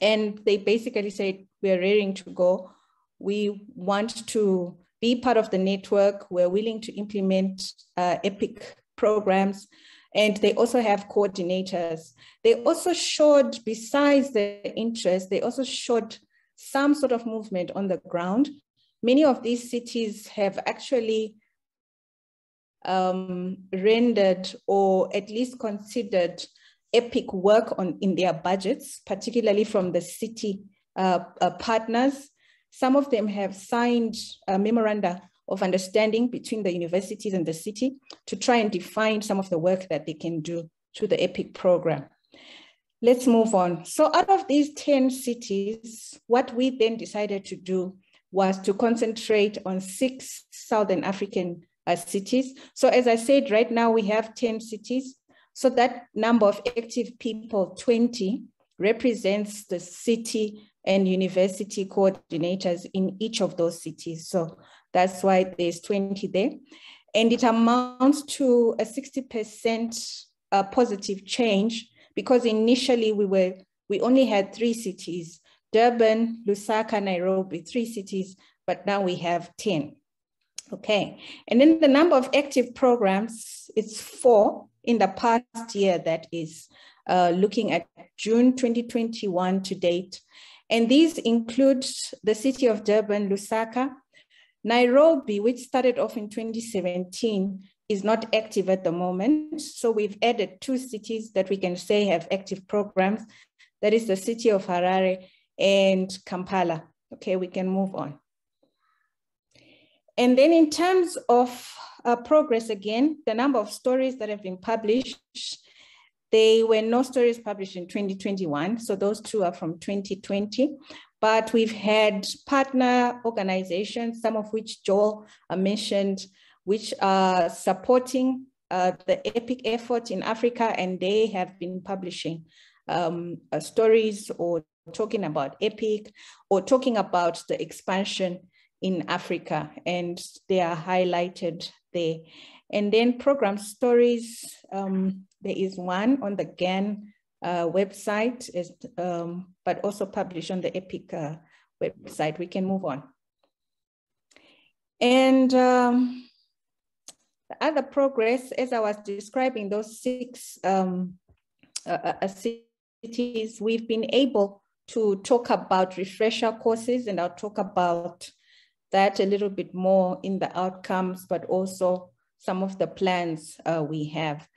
And they basically said, we're raring to go. We want to be part of the network. We're willing to implement uh, EPIC programs. And they also have coordinators. They also showed, besides the interest, they also showed some sort of movement on the ground. Many of these cities have actually um, rendered or at least considered epic work on in their budgets, particularly from the city uh, uh, partners. Some of them have signed a memoranda of understanding between the universities and the city to try and define some of the work that they can do through the EPIC program. Let's move on. So out of these 10 cities, what we then decided to do was to concentrate on six Southern African uh, cities. So as I said, right now we have 10 cities. So that number of active people, 20, represents the city and university coordinators in each of those cities. So that's why there's 20 there. And it amounts to a 60% uh, positive change because initially we were, we only had three cities, Durban, Lusaka, Nairobi, three cities, but now we have 10. Okay, and then the number of active programs, it's four in the past year that is uh, looking at June 2021 to date. And these include the city of Durban, Lusaka, Nairobi, which started off in 2017, is not active at the moment. So we've added two cities that we can say have active programs. That is the city of Harare and Kampala. Okay, we can move on. And then in terms of uh, progress again, the number of stories that have been published, they were no stories published in 2021. So those two are from 2020. But we've had partner organizations, some of which Joel uh, mentioned, which are supporting uh, the EPIC effort in Africa, and they have been publishing um, uh, stories or talking about EPIC or talking about the expansion in Africa, and they are highlighted there. And then program stories, um, there is one on the GAN uh, website, is, um, but also published on the EPIC uh, website. We can move on. And um, the other progress, as I was describing those six um, uh, uh, uh cities, we've been able to talk about refresher courses, and I'll talk about that a little bit more in the outcomes, but also some of the plans uh, we have.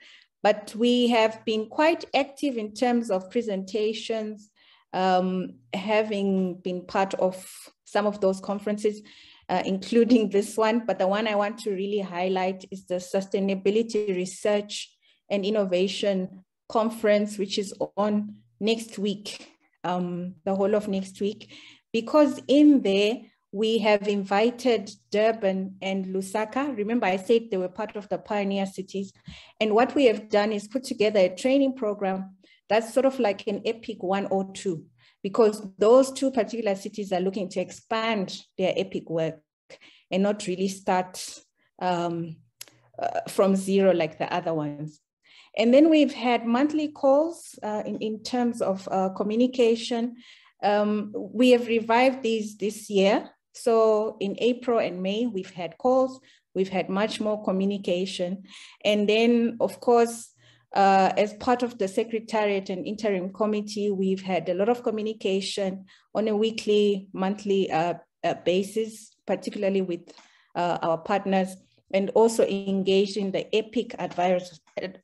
But we have been quite active in terms of presentations, um, having been part of some of those conferences, uh, including this one. But the one I want to really highlight is the Sustainability Research and Innovation Conference, which is on next week, um, the whole of next week, because in there, we have invited Durban and Lusaka. Remember, I said they were part of the pioneer cities. And what we have done is put together a training program that's sort of like an EPIC 102, because those two particular cities are looking to expand their EPIC work and not really start um, uh, from zero like the other ones. And then we've had monthly calls uh, in, in terms of uh, communication. Um, we have revived these this year. So in April and May, we've had calls, we've had much more communication. And then, of course, uh, as part of the Secretariat and Interim Committee, we've had a lot of communication on a weekly, monthly uh, uh, basis, particularly with uh, our partners, and also engaged in the EPIC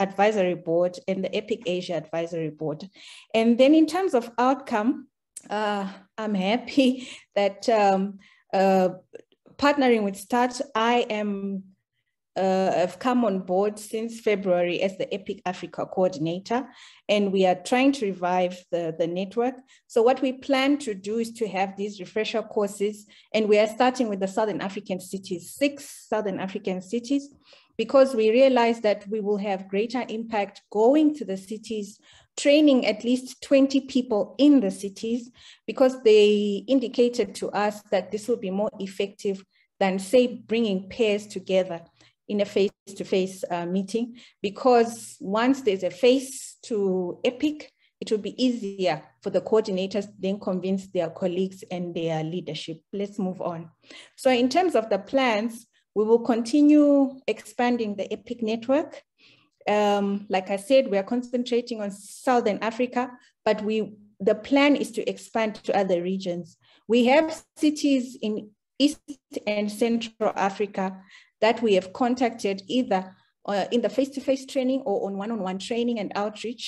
Advisory Board and the EPIC Asia Advisory Board. And then in terms of outcome, uh, I'm happy [laughs] that um, uh, partnering with START, I am uh, have come on board since February as the EPIC Africa coordinator, and we are trying to revive the, the network. So what we plan to do is to have these refresher courses, and we are starting with the Southern African cities, six Southern African cities, because we realize that we will have greater impact going to the cities training at least 20 people in the cities because they indicated to us that this will be more effective than say bringing pairs together in a face-to-face -face, uh, meeting because once there's a face to EPIC, it will be easier for the coordinators then convince their colleagues and their leadership. Let's move on. So in terms of the plans, we will continue expanding the EPIC network um, like I said, we are concentrating on Southern Africa, but we the plan is to expand to other regions. We have cities in East and Central Africa that we have contacted either uh, in the face-to-face -face training or on one-on-one -on -one training and outreach,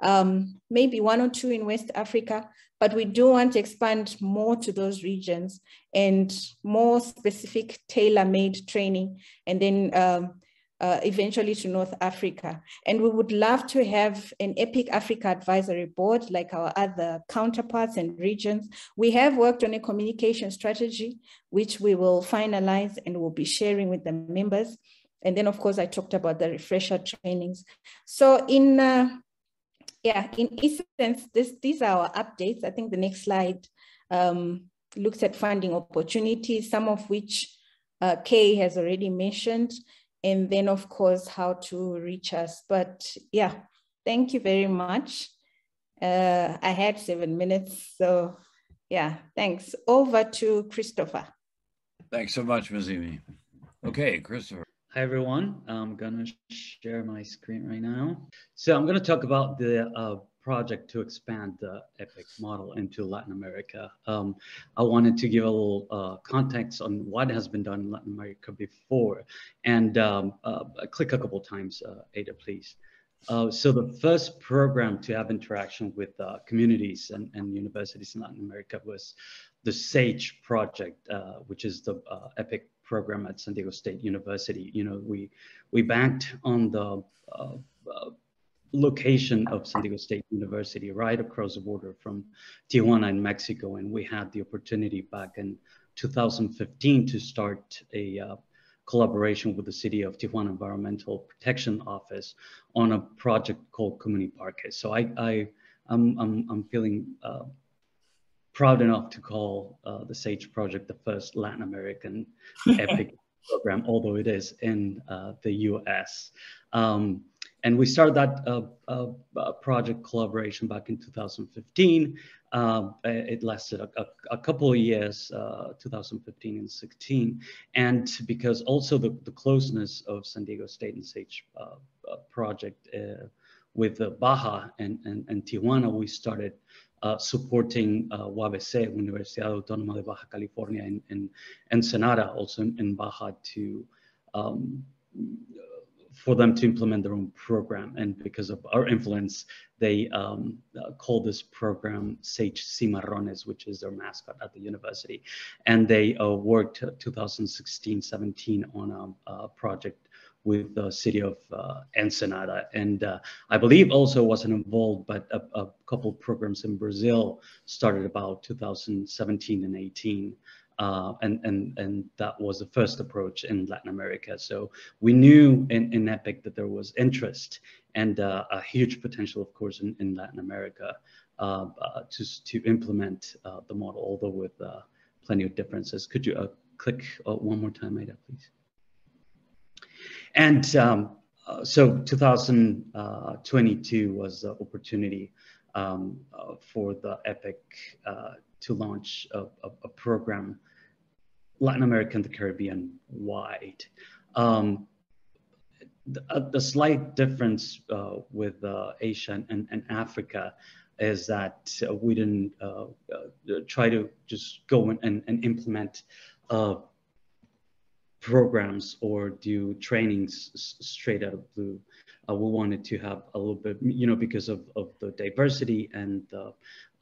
um, maybe one or two in West Africa, but we do want to expand more to those regions and more specific tailor-made training and then um, uh, eventually to North Africa. And we would love to have an EPIC Africa Advisory Board like our other counterparts and regions. We have worked on a communication strategy, which we will finalize and we'll be sharing with the members. And then of course, I talked about the refresher trainings. So in, uh, yeah, in essence, this, these are our updates. I think the next slide um, looks at funding opportunities, some of which uh, Kay has already mentioned and then of course how to reach us. But yeah, thank you very much. Uh, I had seven minutes, so yeah, thanks. Over to Kristofer. Thanks so much, Mzime. Okay, Kristofer. Hi, everyone. I'm going to share my screen right now. So I'm going to talk about the uh, project to expand the EPIC model into Latin America. Um, I wanted to give a little uh, context on what has been done in Latin America before. And um, uh, click a couple times, uh, Ada, please. Uh, so the first program to have interaction with uh, communities and, and, universities in Latin America was the SAGE project, uh, which is the EPIC program at San Diego State University. You know, we we banked on the location of San Diego State University, right across the border from Tijuana in Mexico. And we had the opportunity back in 2015 to start a uh, collaboration with the City of Tijuana Environmental Protection Office on a project called Community Parques. So I, I, I'm, I'm, I'm feeling uh, proud enough to call uh, the SAGE project the first Latin American [laughs] EPIC program, although it is in uh, the US. Um, and we started that uh, uh, uh project collaboration back in 2015. Um, it lasted a, a, a, couple of years, uh, 2015 and 16. And because also the, the closeness of San Diego State and SAGE uh, project with Baja and, and, and Tijuana, we started uh, supporting uh, UABC, Universidad Autónoma de Baja California, and, in Ensenada, also in, in Baja, to um, for them to implement their own program. And because of our influence, they um, uh, call this program Sage Cimarrones, which is their mascot at the university. And they uh, worked 2016-17 on a, a, project with the city of uh, Ensenada. And uh, I believe also wasn't involved, but a, a couple programs in Brazil started about 2017 and 18. Uh, and, and, and that was the first approach in Latin America. So we knew in, in EPIC that there was interest and uh, a huge potential, of course, in, in Latin America uh, uh to, to implement uh, the model, although with uh, plenty of differences. Could you click one more time, Ada, please? And um, so 2022 was the opportunity um, for the EPIC to launch a, a, a, program, Latin America and the Caribbean wide. Um, the, the, slight difference uh, with uh, Asia and, and, Africa is that uh, we didn't uh, uh, try to just go and, and implement uh, programs or do trainings straight out of blue. Uh, we wanted to have a little bit, you know, because of, of the diversity and the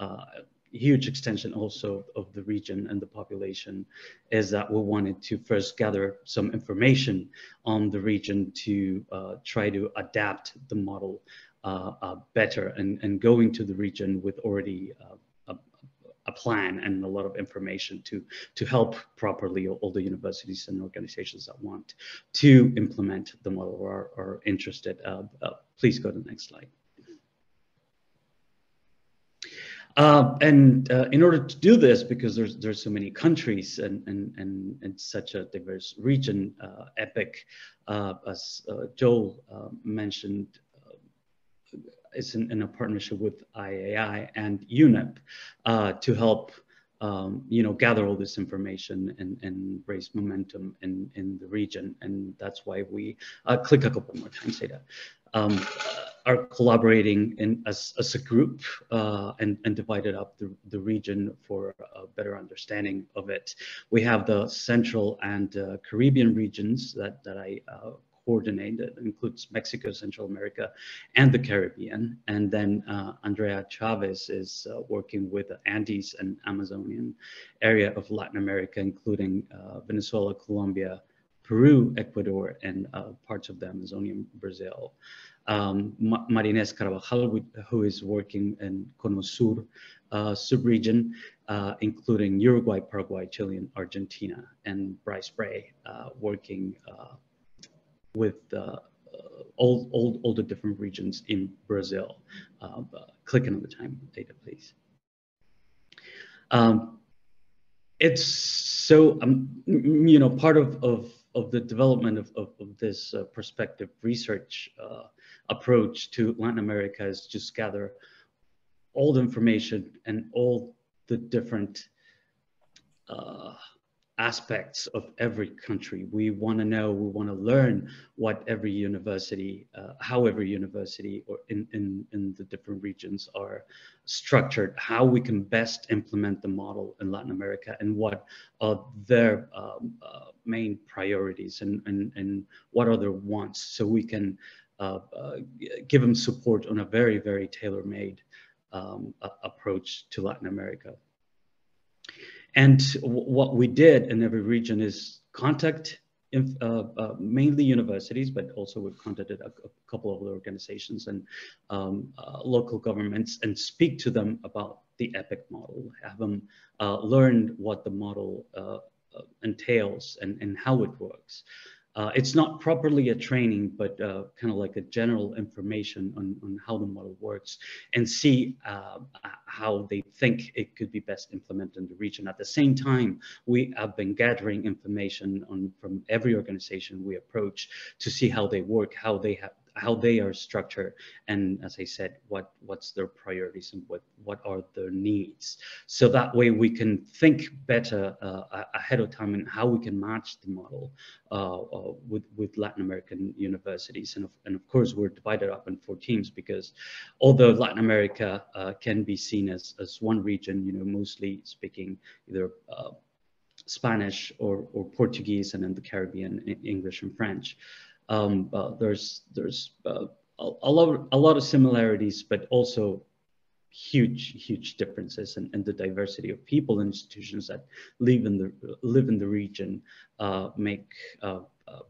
uh, huge extension also of the region and the population is that we wanted to first gather some information on the region to uh, try to adapt the model uh, uh, better and, and going to the region with already uh, a, a, plan and a lot of information to, to help properly all the universities and organizations that want to implement the model or are, are interested. Uh, uh, please go to the next slide. Uh, and uh, in order to do this, because there's there's so many countries and and and, and such a diverse region, uh, EPIC, uh, as uh, Joel uh, mentioned, is in, in, a partnership with IAI and UNEP to help. Um, you know, gather all this information and, and raise momentum in, in the region. And that's why we click a couple more times, Ada. Um, are collaborating in as, as a group uh, and, and divided up the, the region for a better understanding of it. We have the Central and uh, Caribbean regions that, that I coordinate that includes Mexico, Central America, and the Caribbean. And then uh, Andrea Chavez is uh, working with the Andes and Amazonian area of Latin America, including uh, Venezuela, Colombia, Peru, Ecuador, and uh, parts of the Amazonian Brazil um, Marines Carvajal, who is working in Cono Sur uh, subregion, uh, including Uruguay, Paraguay, Chile, and Argentina, and Bryce Bray uh, working uh, with uh, all, all, all the different regions in Brazil. Uh, click another time data, please. Um, it's so, um, you know, part of, of, of the development of, of, of this perspective research approach to Latin America is just gather all the information and all the different uh, aspects of every country. We want to know, we want to learn what every university, uh, how every university or in, in, in the different regions are structured, how we can best implement the model in Latin America and what are their um, uh, main priorities and, and, and what are their wants so we can uh, uh, give them support on a very, very tailor-made um, approach to Latin America. And what we did in every region is contact uh, uh, mainly universities, but also we've contacted a, a couple of other organizations and um, uh, local governments and speak to them about the EPIC model, have them uh, learn what the model entails and, and how it works. Uh, it's not properly a training, but uh, kind of like a general information on, on how the model works and see uh, how they think it could be best implemented in the region. At the same time, we have been gathering information on from every organization we approach to see how they work, how they have how they are structured, and as I said, what what's their priorities and what what are their needs. So that way we can think better uh, ahead of time and how we can match the model uh, uh, with with Latin American universities. And of, and of course, we're divided up in four teams because although Latin America uh, can be seen as as one region, you know, mostly speaking either uh, Spanish or, or Portuguese, and in the Caribbean, English and French. Um, uh, there's there's uh, a, a, lot a lot of similarities, but also huge huge differences in, in the diversity of people and institutions that live in the live in the region uh, make uh, uh,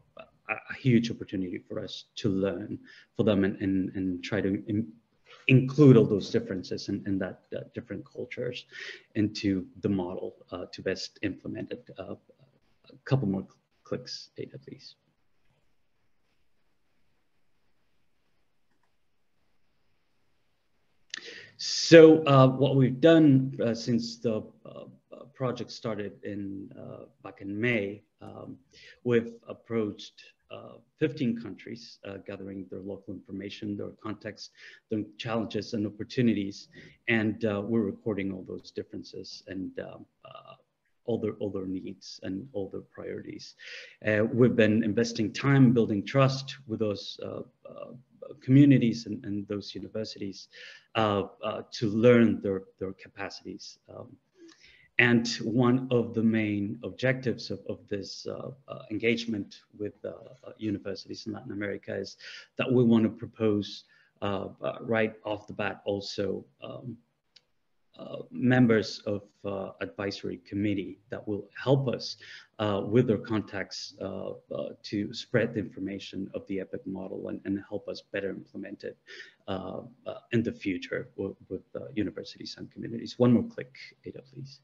a huge opportunity for us to learn for them and, and, and try to include all those differences and, and that uh, different cultures into the model to best implement it. A couple more cl clicks, Ada, please. So uh, what we've done uh, since the uh, project started in back in May, um, we've approached uh, 15 countries uh, gathering their local information, their context, their challenges and opportunities. And uh, we're recording all those differences and uh, all their, all their needs and all their priorities. Uh, we've been investing time building trust with those communities and, and, those universities to learn their, their capacities. Um, and one of the main objectives of, of this uh, uh, engagement with uh, uh universities in Latin America is that we want to propose uh, uh, right off the bat also um, Uh, members of uh, advisory committee that will help us uh, with their contacts to spread the information of the EPIC model and, and help us better implement it in the future with, with universities and communities. One more click, Ada, please.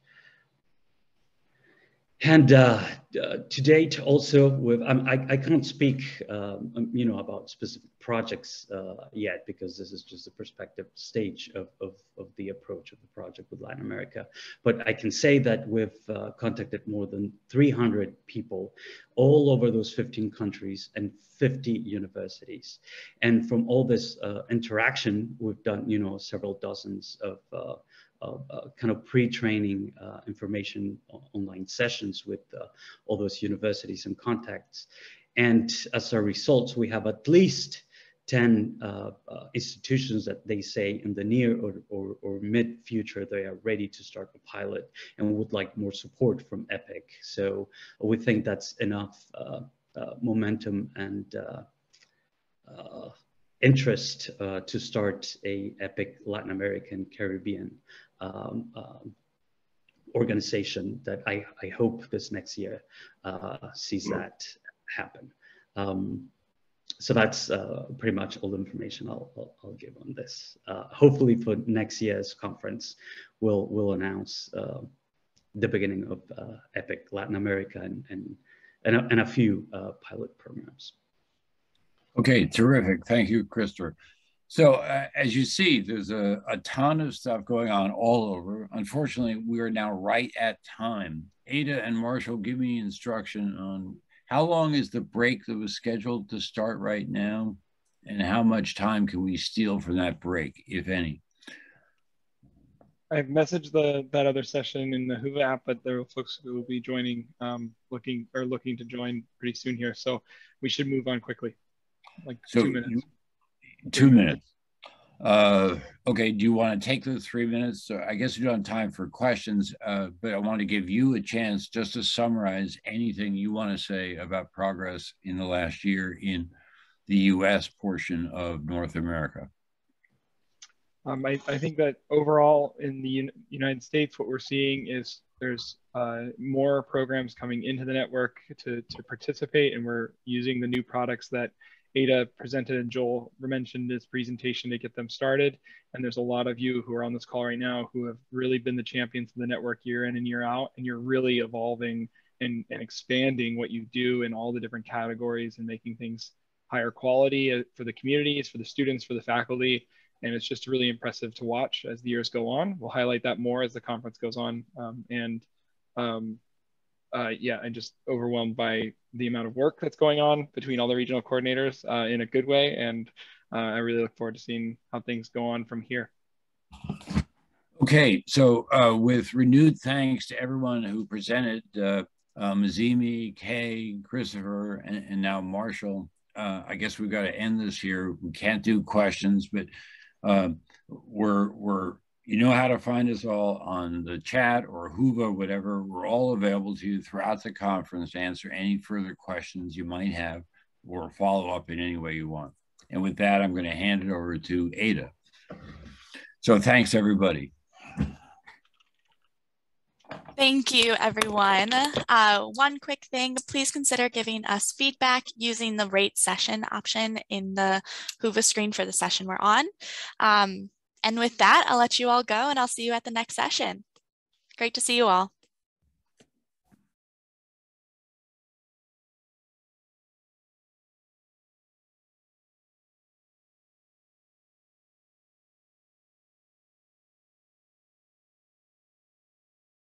And uh, uh, to date, also with I, I can't speak, um, um, you know, about specific projects uh, yet because this is just the perspective stage of, of, of, the approach of the project with Latin America. But I can say that we've uh, contacted more than 300 people all over those 15 countries and 50 universities. And from all this uh, interaction, we've done, you know, several dozens of uh, kind of pre-training uh, information online sessions with uh, all those universities and contacts. And as a result, we have at least 10 uh, uh, institutions that they say in the near or, or, or, mid future, they are ready to start a pilot and would like more support from EPIC. So we think that's enough uh, momentum and interest to start a EPIC Latin American Caribbean um, um, organization that I, I hope this next year uh, sees that happen. Um, so that's uh, pretty much all the information I'll, I'll, I'll give on this. Uh, hopefully for next year's conference, we'll, we'll announce uh, the beginning of uh, EPIC Latin America and, and, and, a, and a few uh, pilot programs. Okay, terrific. Thank you, Kristofer. So uh, as you see, there's a, a ton of stuff going on all over. Unfortunately, we are now right at time. Ada and Marshall, give me instruction on how long is the break that was scheduled to start right now? And how much time can we steal from that break, if any? I've messaged the that other session in the Whova app, but there are folks who will be joining, um, looking or looking to join pretty soon here. So we should move on quickly, like so two minutes. You, Two minutes. Uh, okay, do you want to take those three minutes? So I guess we don't have time for questions, uh, but I want to give you a chance just to summarize anything you want to say about progress in the last year in the US portion of North America. Um, I, I, think that overall in the Un United States, what we're seeing is there's uh, more programs coming into the network to, to participate, and we're using the new products that Ada presented and Joel mentioned his presentation to get them started. And there's a lot of you who are on this call right now who have really been the champions of the network year in and year out, and you're really evolving and, and expanding what you do in all the different categories and making things higher quality uh, for the communities, for the students, for the faculty. And it's just really impressive to watch as the years go on. We'll highlight that more as the conference goes on. Um, and um, uh, yeah, I'm just overwhelmed by the amount of work that's going on between all the regional coordinators uh, in a good way. And uh, I really look forward to seeing how things go on from here. Okay, so uh, with renewed thanks to everyone who presented, uh, uh, Mzime, Kay, Kristofer, and, and now Marshall, uh, I guess we've got to end this here. We can't do questions, but we're, we're, you know how to find us all on the chat or Whova, whatever. We're all available to you throughout the conference to answer any further questions you might have or follow up in any way you want. And with that, I'm going to hand it over to Ada. So thanks, everybody. Thank you, everyone. Uh, one quick thing, please consider giving us feedback using the rate session option in the Whova screen for the session we're on. Um, and with that, I'll let you all go and I'll see you at the next session. Great to see you all.